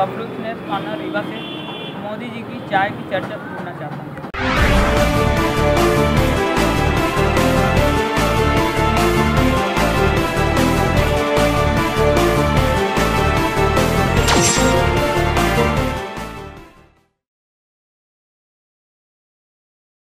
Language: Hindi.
बबलू स्नेह थाना रीवा से मोदी जी की चाय की चर्चा